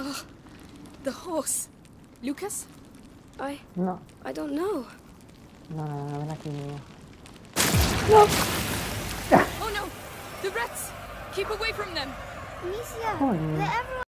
Oh, the horse. Lucas? I No, I don't know. no, no, no, ven aquí, niño. Oh no! The rats! Keep away from them! Amicia, Coño. they're everywhere.